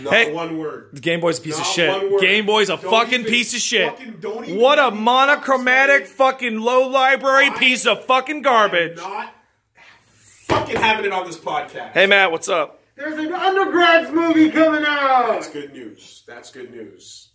Not Hey. one word. Game Boy's a piece of shit. Game Boy's a Don't fucking piece of shit. What a monochromatic fucking low library I- piece of fucking garbage. Not fucking having it on this podcast. Hey Matt, what's up? There's an Undergrads movie coming out. That's good news. That's good news.